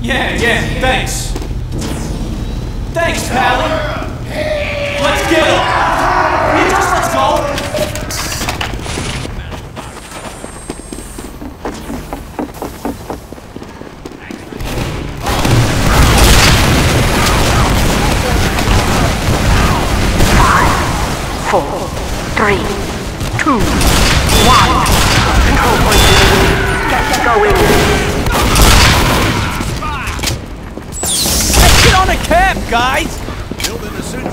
Yeah, yeah, thanks. Thanks, Pally. Let's get him. Yeah, just let's go. Four, three, two, one. Control point. Get going. Guys. Building a suit.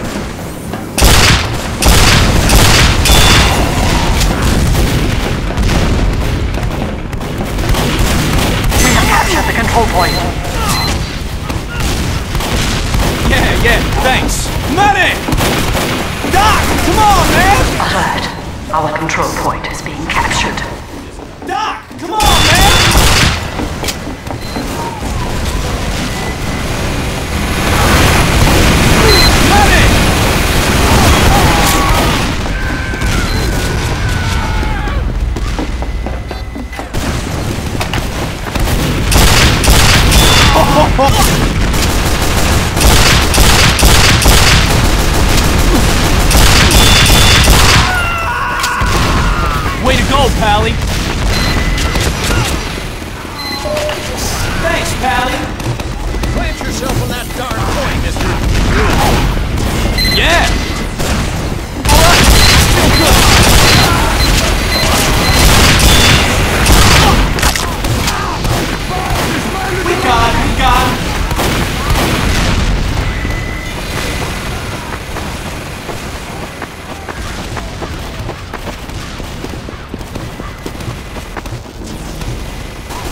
Capture the control point. Yeah, yeah, thanks. Medic! Doc, come on, man! Alert. Our control point is being captured. Doc, come on, man!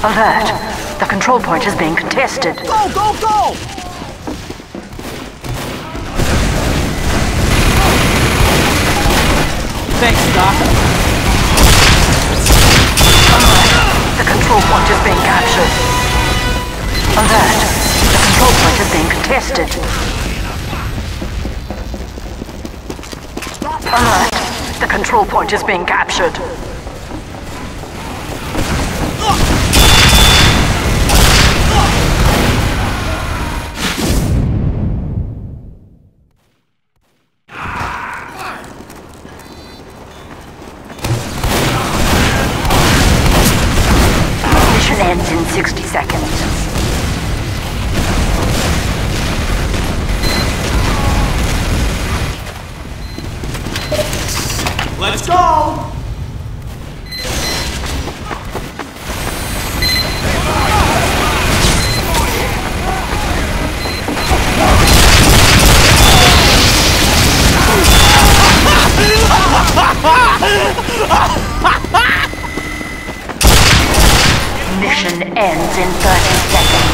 Alert. The control point is being contested. Go, go, go! Thanks, Doc. The control point is being captured. Alert. The control point is being contested. Alert. The control point is being captured. Ends in 60 seconds. Mission ends in 30 seconds.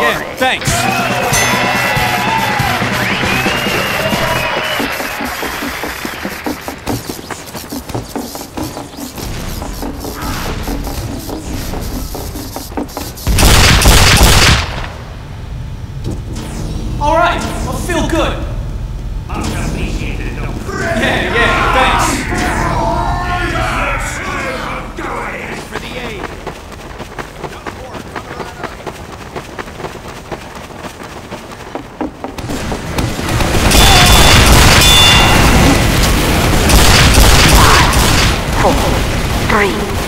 Yeah, thanks. All right, I feel good. Three,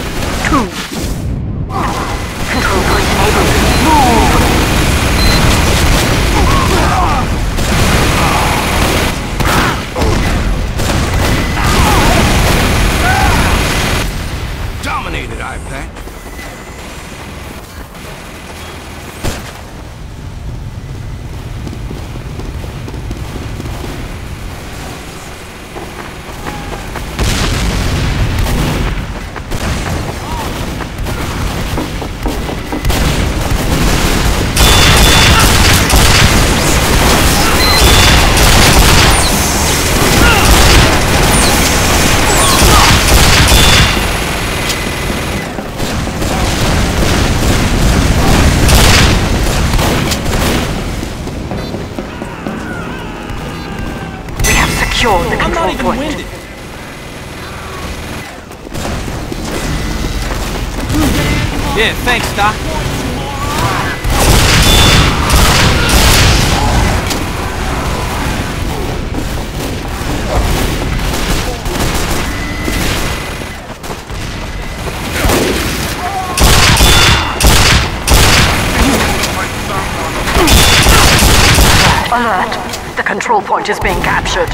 The I'm not even point. winded. Yeah, thanks, Doc. Control point is being captured.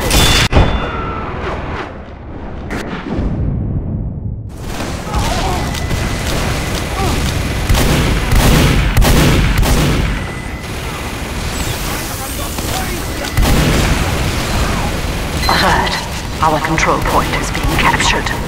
Our control point is being captured.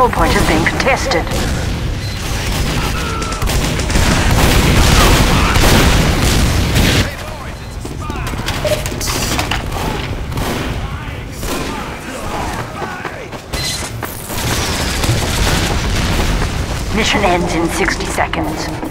Control point is being contested. Mission ends in 60 seconds.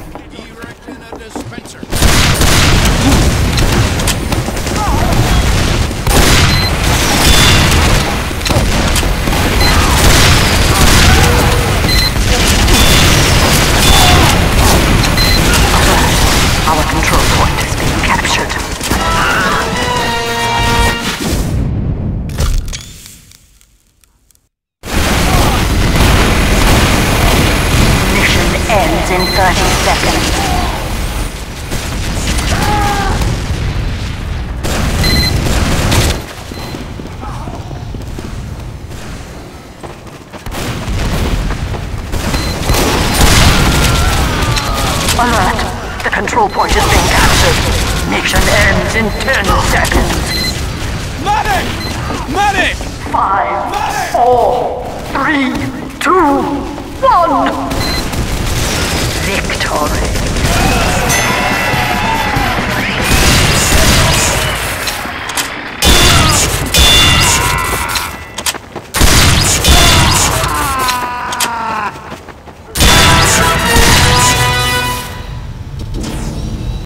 Ends in 30 seconds. Alert! The control point is being captured. Mission ends in 10 seconds. Medic! Medic! Five, four, three, two, one. Victory.